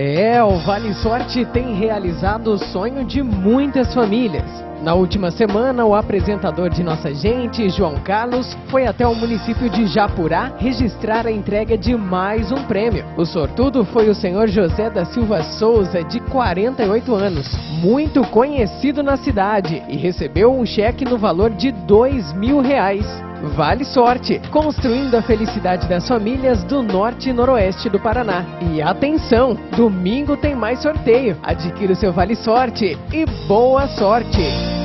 É, o Vale Sorte tem realizado o sonho de muitas famílias. Na última semana, o apresentador de Nossa Gente, João Carlos, foi até o município de Japurá registrar a entrega de mais um prêmio. O sortudo foi o senhor José da Silva Souza, de 48 anos, muito conhecido na cidade, e recebeu um cheque no valor de dois mil reais. Vale Sorte, construindo a felicidade das famílias do norte e noroeste do Paraná. E atenção, domingo tem mais sorteio. Adquira o seu Vale Sorte e boa sorte!